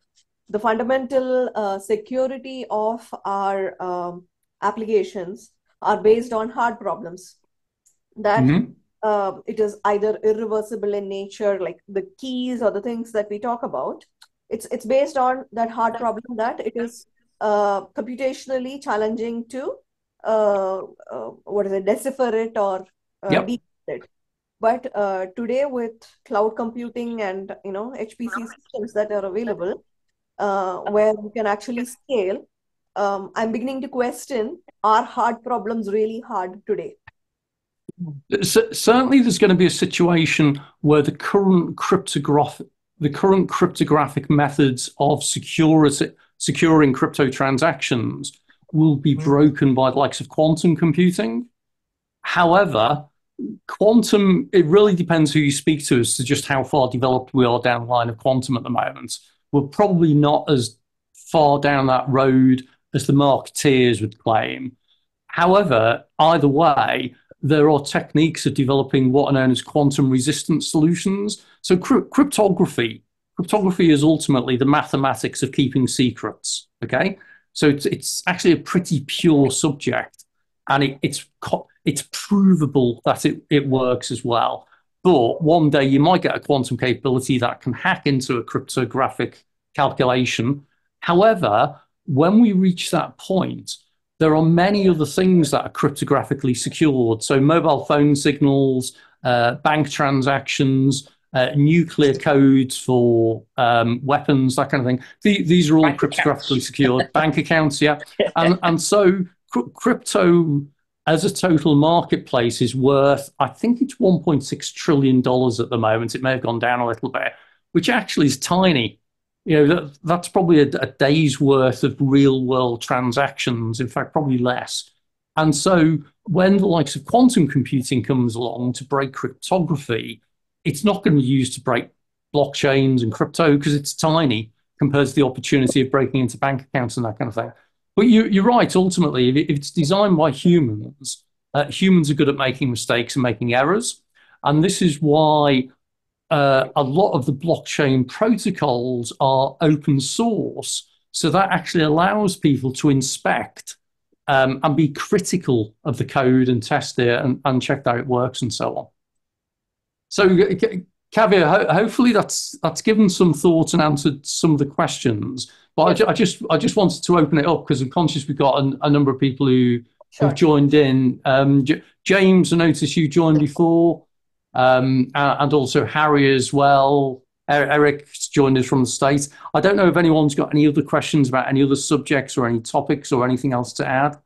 the fundamental uh, security of our um, applications are based on hard problems. That mm-hmm. uh, it is either irreversible in nature, like the keys or the things that we talk about. It's it's based on that hard problem that it is uh, computationally challenging to uh, uh, what is it decipher it or uh, yep. it but uh, today with cloud computing and you know hpc systems that are available uh, where we can actually scale um, i'm beginning to question are hard problems really hard today certainly there's going to be a situation where the current cryptographic the current cryptographic methods of security securing crypto transactions will be hmm. broken by the likes of quantum computing. However, quantum, it really depends who you speak to as to just how far developed we are down the line of quantum at the moment. We're probably not as far down that road as the marketeers would claim. However, either way, there are techniques of developing what are known as quantum resistant solutions. So, cryptography cryptography is ultimately the mathematics of keeping secrets. Okay, so it's it's actually a pretty pure subject, and it, it's it's provable that it, it works as well. But one day you might get a quantum capability that can hack into a cryptographic calculation. However, when we reach that point, there are many other things that are cryptographically secured. So mobile phone signals, uh, bank transactions, uh, nuclear codes for um, weapons, that kind of thing. The, these are all bank cryptographically accounts. secured. bank accounts, yeah. And, and so cr- crypto as a total marketplace is worth, I think it's $1.6 trillion at the moment. It may have gone down a little bit, which actually is tiny. You know, that, that's probably a, a day's worth of real world transactions, in fact, probably less. And so when the likes of quantum computing comes along to break cryptography, it's not going to be used to break blockchains and crypto because it's tiny compared to the opportunity of breaking into bank accounts and that kind of thing. But you, are right. Ultimately, if it's designed by humans, uh, humans are good at making mistakes and making errors, and this is why uh, a lot of the blockchain protocols are open source. So that actually allows people to inspect um, and be critical of the code and test it and, and check that it works and so on. So, Kavya, ho- hopefully that's that's given some thought and answered some of the questions. But I, ju- I, just I just wanted to open it up because I'm conscious we've got a, a number of people who sure. have joined in. Um, J- James, I noticed you joined before, um, and also Harry as well. Eric's joined us from the States. I don't know if anyone's got any other questions about any other subjects or any topics or anything else to add.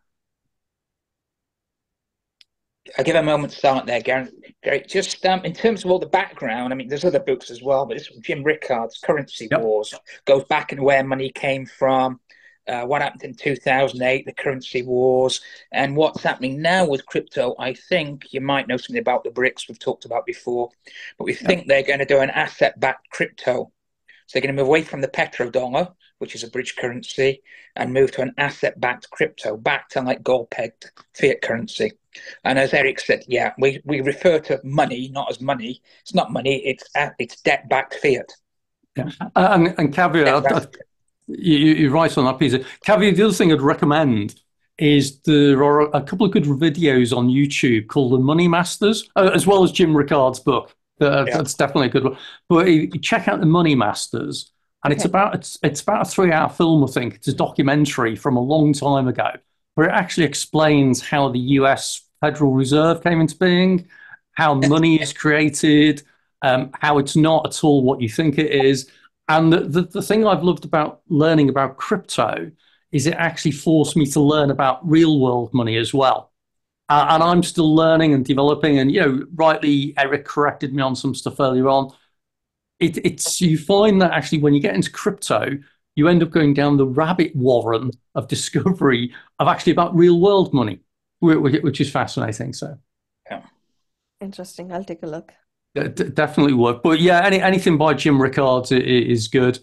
I'll give a moment to start there, Gary. Gary just um, in terms of all the background, I mean, there's other books as well, but this Jim Rickards' Currency yep. Wars goes back and where money came from, uh, what happened in 2008, the currency wars, and what's happening now with crypto. I think you might know something about the BRICS we've talked about before, but we think they're going to do an asset backed crypto. So they're going to move away from the petrodollar, which is a bridge currency, and move to an asset backed crypto, backed to like gold pegged fiat currency. And as Eric said, yeah, we, we refer to money not as money. It's not money. It's uh, it's debt backed fiat. Yeah, and and Kavya, you, you're right on that piece. Kavya, the other thing I'd recommend is there are a couple of good videos on YouTube called The Money Masters, uh, as well as Jim Rickards' book. Uh, yeah. That's definitely a good one. But you check out The Money Masters, and okay. it's about it's, it's about a three-hour film. I think it's a documentary from a long time ago where it actually explains how the US Federal Reserve came into being, how money is created, um, how it's not at all what you think it is. And the, the, the thing I've loved about learning about crypto is it actually forced me to learn about real world money as well. Uh, and I'm still learning and developing. And, you know, rightly, Eric corrected me on some stuff earlier on. It, it's you find that actually when you get into crypto, you end up going down the rabbit warren of discovery of actually about real world money, which is fascinating. So, yeah, interesting. I'll take a look. Definitely worth. But yeah, any, anything by Jim Rickards is good.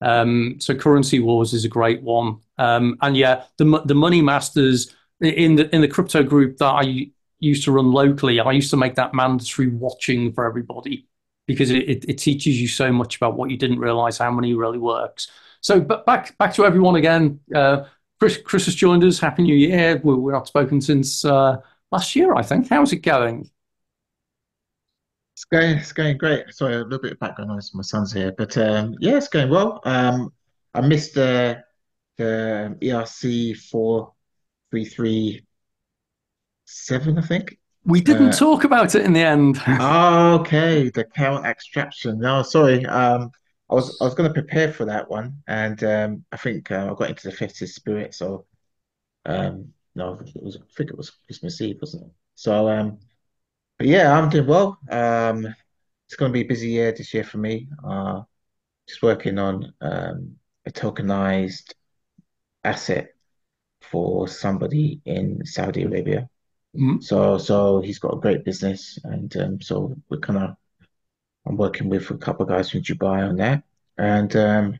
Um, so, Currency Wars is a great one. Um, and yeah, the the Money Masters in the in the crypto group that I used to run locally, I used to make that mandatory watching for everybody because it, it, it teaches you so much about what you didn't realize how money really works. So, but back back to everyone again. Uh, Chris, Chris has joined us. Happy New Year. We're, we're not spoken since uh, last year, I think. How's it going? It's going, it's going great. Sorry, a little bit of background noise. My son's here, but um, yeah, it's going well. Um, I missed the the ERC four three three seven, I think. We didn't uh, talk about it in the end. oh, okay, the account abstraction. No, sorry. Um, I was I was going to prepare for that one, and um, I think uh, I got into the festive spirit. So, um, no, it was I think it was Christmas Eve, wasn't it? So, um, but yeah, I'm doing well. Um, it's going to be a busy year this year for me. Uh, just working on um, a tokenized asset for somebody in Saudi Arabia. Mm-hmm. So, so he's got a great business, and um, so we're kind of I'm working with a couple of guys from Dubai on there, and um,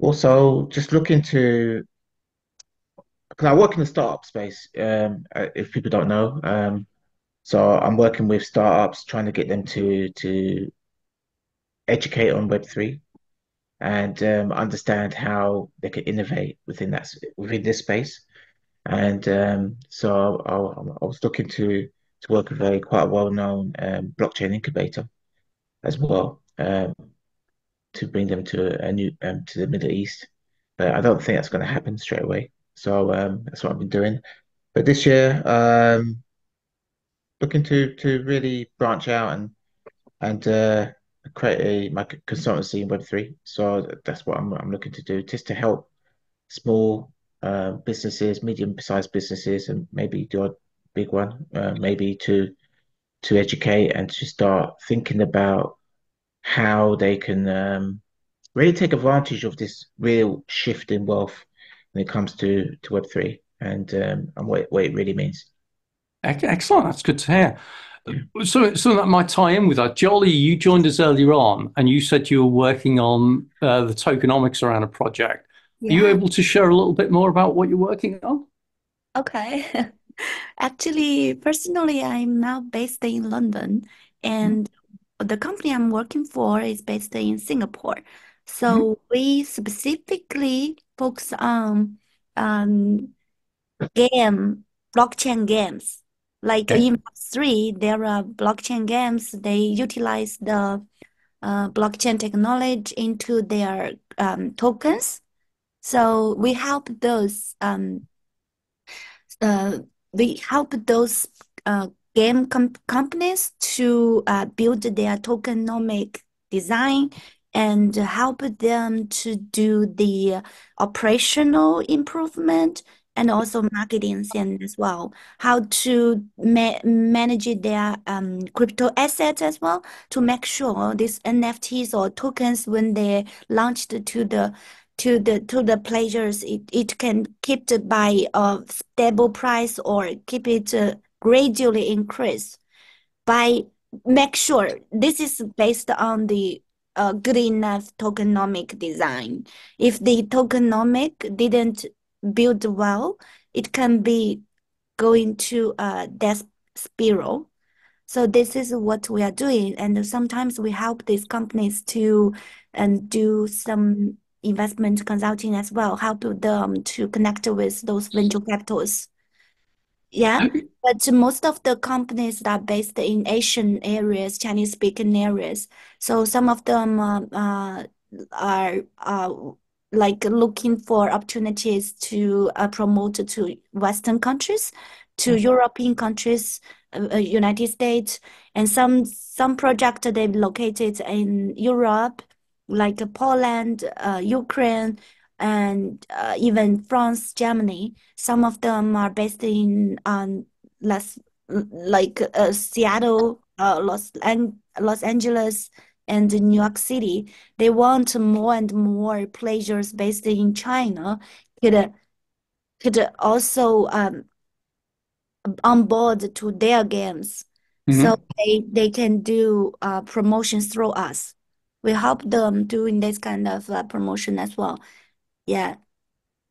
also just looking to because I work in the startup space. Um, uh, if people don't know, um, so I'm working with startups, trying to get them to to educate on Web three and um, understand how they can innovate within that within this space. And um, so I, I, was looking to to work with a quite well known um, blockchain incubator as well um, to bring them to a new um, to the Middle East. But I don't think that's going to happen straight away. So um, that's what I've been doing. But this year, looking to to really branch out and and uh, create a my consultancy in Web3. So that's what I'm I'm looking to do, just to help small uh, businesses, medium-sized businesses, and maybe do a big one, uh, maybe to to educate and to start thinking about how they can um, really take advantage of this real shift in wealth when it comes to to Web three and um, and what what it really means. Excellent. That's good to hear. So, so that might tie in with that. Jolly, you joined us earlier on, and you said you were working on uh, the tokenomics around a project. Yeah. Are you able to share a little bit more about what you're working on? Okay. Actually, personally, I'm now based in London, and mm-hmm. the company I'm working for is based in Singapore. So mm-hmm. we specifically focus on um, game blockchain games. Like okay. in Web3, there are blockchain games. They utilize the uh, blockchain technology into their um, tokens. So we help those um, uh, we help those uh, game com companies to uh, build their tokenomic design and help them to do the operational improvement and also marketing scene as well. How to ma manage their um, crypto assets as well to make sure these NFTs or tokens when they launched to the to the to the players, it, it can keep it by a stable price or keep it uh, gradually increase by make sure this is based on the uh, good enough tokenomic design. If the tokenomic didn't build well, it can be going to a death spiral. So this is what we are doing, and sometimes we help these companies to and do some investment consulting as well, help them to connect with those venture capitals. Yeah, but most of the companies are based in Asian areas, Chinese speaking areas. So some of them uh, uh, are uh, like looking for opportunities to uh, promote to Western countries, to mm-hmm. European countries, uh, uh, United States, and some some project they've located in Europe like Poland, uh, Ukraine, and uh, even France, Germany. Some of them are based in um, Las, like uh, Seattle, uh, Los, An Los Angeles, and New York City. They want more and more players based in China could could also um, on board to their games, mm -hmm. so they they can do uh, promotions through us we help them doing this kind of uh, promotion as well. Yeah.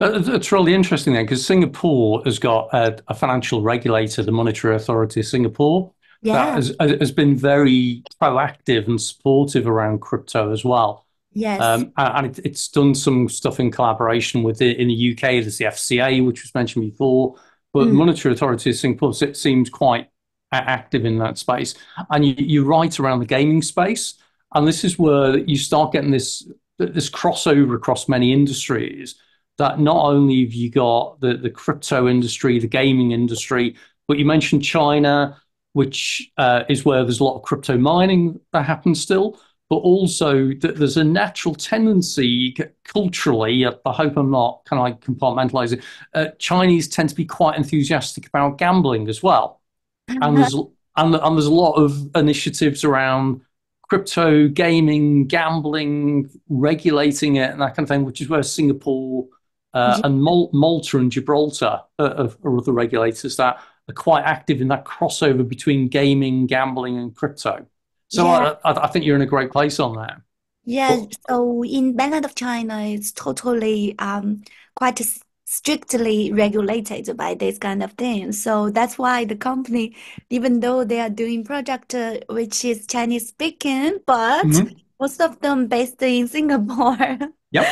It's really interesting then, because Singapore has got a, a, financial regulator, the Monetary Authority of Singapore, yeah. that has, has been very proactive and supportive around crypto as well. Yes. Um, and it, it's done some stuff in collaboration with it in the UK. There's the FCA, which was mentioned before, but mm. Monetary Authority of Singapore it seems quite active in that space. And you, you're right around the gaming space. And this is where you start getting this this crossover across many industries. That not only have you got the, the crypto industry, the gaming industry, but you mentioned China, which uh, is where there's a lot of crypto mining that happens still, but also that there's a natural tendency culturally. I hope I'm not kind of like compartmentalizing. Uh, Chinese tend to be quite enthusiastic about gambling as well, and there's and, and there's a lot of initiatives around crypto, gaming, gambling, regulating it, and that kind of thing, which is where Singapore uh, and Mal- Malta and Gibraltar are, are other regulators that are quite active in that crossover between gaming, gambling, and crypto. So yeah. I, I, think you're in a great place on that. Yeah. So in mainland of China, it's totally um, quite strictly regulated by this kind of thing. So that's why the company, even though they are doing project uh, which is Chinese speaking, but mm-hmm. most of them based in Singapore. Yep.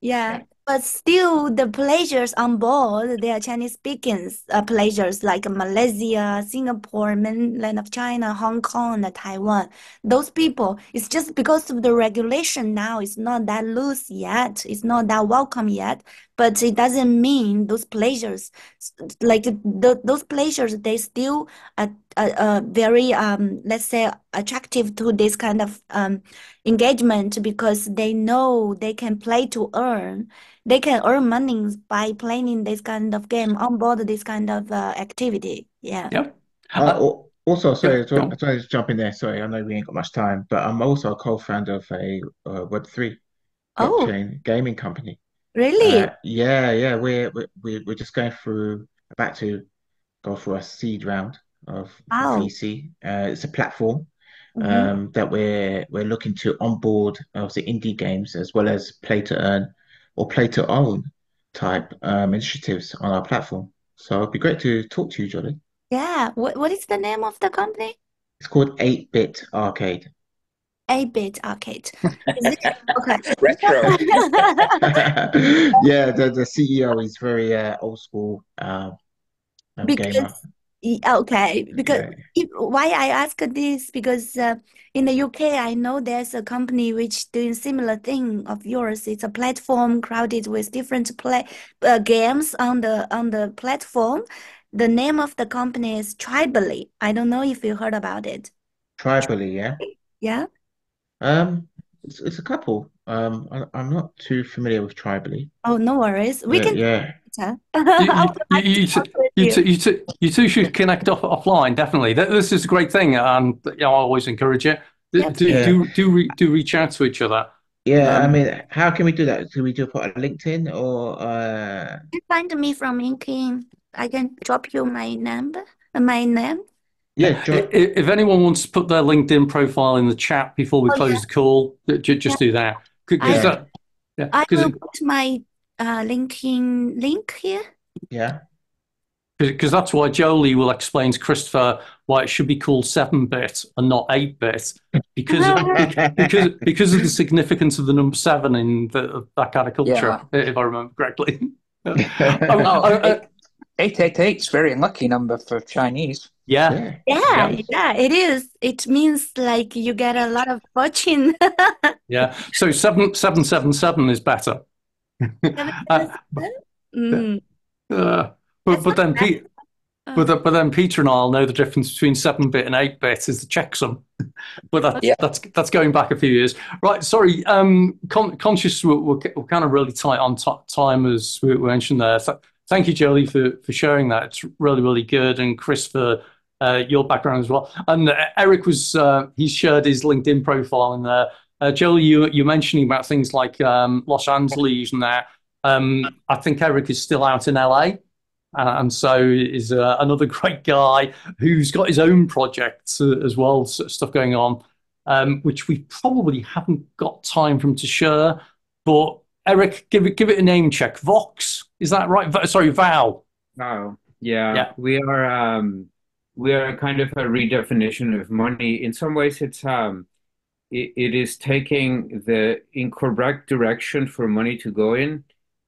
yeah. But still, the pleasures on board, they are Chinese speaking uh, pleasures like Malaysia, Singapore, mainland of China, Hong Kong, Taiwan. Those people, it's just because of the regulation now, it's not that loose yet, it's not that welcome yet but it doesn't mean those pleasures, like the, those pleasures, they still are, are, are very, um, let's say, attractive to this kind of um, engagement because they know they can play to earn. They can earn money by playing this kind of game on board this kind of uh, activity. Yeah. Yep. Uh, also, sorry, go on. sorry to jump in there. Sorry, I know we ain't got much time, but I'm also a co-founder of a uh, Web3 Oh, blockchain gaming company. Really? Uh, yeah, yeah, we're we're we're just going through about to go through a seed round of Wow. VC. Uh, it's a platform hmm um, that we're we're looking to onboard of the indie games as well as play to earn or play to own type um, initiatives on our platform. So it'd be great to talk to you, Jolly. Yeah. What what is the name of the company? It's called 8-Bit Arcade. 8-Bit Arcade. Okay? Retro. Yeah, the, the CEO is very uh, old school um, um, gamer. Okay, because Yeah. if, why I ask this because uh, in the UK I know there's a company which doing similar thing of yours. It's a platform crowded with different play uh, games on the on the platform. The name of the company is Tribally. I don't know if you heard about it. Tribally, yeah. Yeah. Um, it's, it's a couple. Um, I, I'm not too familiar with Tribally. Oh, no worries. We Yeah, can yeah. You, you, you, to you, talk two, you, you. two, you, two, should connect off, offline, definitely. Th- This is a great thing, and you know, I always encourage it. Do, Yep. do, Yeah. do, do, re, do reach out to each other. Yeah, I Um, mean, how can we do that? Do we do put a LinkedIn or uh You find me from LinkedIn. I can drop you my number, my name. Yeah, yeah, I- if anyone wants to put their LinkedIn profile in the chat before we Oh, close yeah. the call, ju- ju- Yeah. just do that. I Because that, yeah, I because will put my uh, LinkedIn link here. yeah. because that's why Jolie will explain to Christopher why it should be called 7-bit and not 8-bit because bec- because because of the significance of the number 7 in the, that kind of culture, Yeah. if I remember correctly. Um, Oh, I- I- eight, 888 is very unlucky number for Chinese. yeah, Yeah. Yeah, yeah, yeah, it is. It means like you get a lot of fortune. yeah. So 7 777 is better. Uh, Mm, uh, but but then. Pete but, the- but then Peter and I'll know the difference between 7-bit and 8-bit is the checksum. But that's Yeah. that's that's going back a few years. Right, sorry. Um, con conscious we're, we're, we're kind of really tight on t time as we, we mentioned there. Th thank you, Jolie, for for sharing that. It's really really good, and Chris for uh, your background as well. And uh, Eric was uh, he shared his LinkedIn profile in there. Uh, Jolie, you you're mentioning about things like um, Los Angeles and that. Um, I think Eric is still out in LA. Uh, and so is uh, another great guy who's got his own projects as well, stuff going on, um, which we probably haven't got time for him to share. But Eric, give it give it a name check. Vox, is that right? V- sorry, Val. Wow. Yeah, Yeah. we are um we are kind of a redefinition of money. In some ways it's um it, it is taking the incorrect direction for money to go in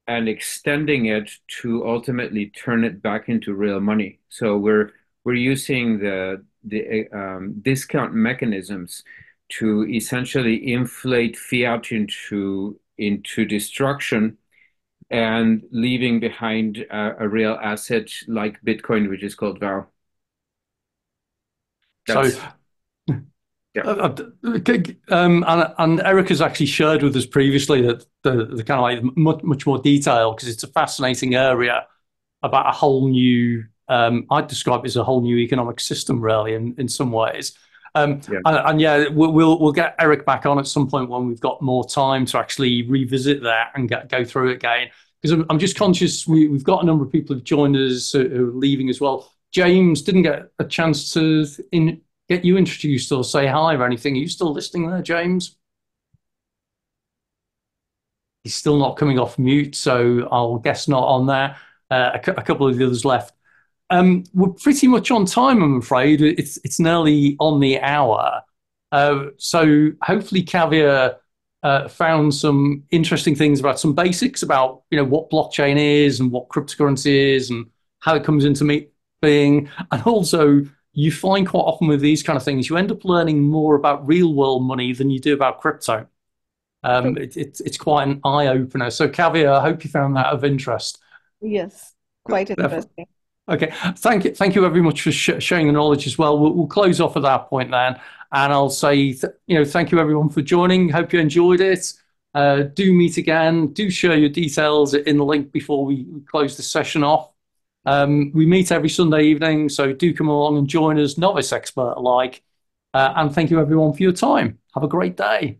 and extending it to ultimately turn it back into real money. So we're we're using the the um, discount mechanisms to essentially inflate fiat into into destruction and leaving behind a, a real asset like Bitcoin, which is called VOW. So, yeah. uh, uh, um, and, and Eric has actually shared with us previously that the, the kind of like much, much more detail because it's a fascinating area about a whole new, um, I'd describe it as a whole new economic system, really, in, in some ways. Um, Yeah. and, and yeah, we'll, we'll get Eric back on at some point when we've got more time to actually revisit that and get, go through it again. Because I'm, I'm just conscious we, we've got a number of people who've joined us uh, who are leaving as well. James didn't get a chance to in, get you introduced or say hi or anything. Are you still listening there, James? He's still not coming off mute, so I'll guess not on there. Uh, a, a couple of the others left. Um, we're pretty much on time, I'm afraid. It's it's nearly on the hour. Uh, so hopefully, Kavya uh, found some interesting things about some basics about you know what blockchain is and what cryptocurrency is and how it comes into me being, and also you find quite often with these kind of things you end up learning more about real world money than you do about crypto. um, it, it's it's quite an eye opener. So, Kavya, I hope you found that of interest. Yes, quite interesting. Okay, thank you, thank you very much for sh sharing the knowledge as well. well. We'll close off at that point then, and I'll say, you know, thank you everyone for joining. Hope you enjoyed it. Uh, do meet again. Do share your details in the link before we close the session off. Um, we meet every Sunday evening, so do come along and join us, novice expert alike. Uh, and thank you everyone for your time. Have a great day.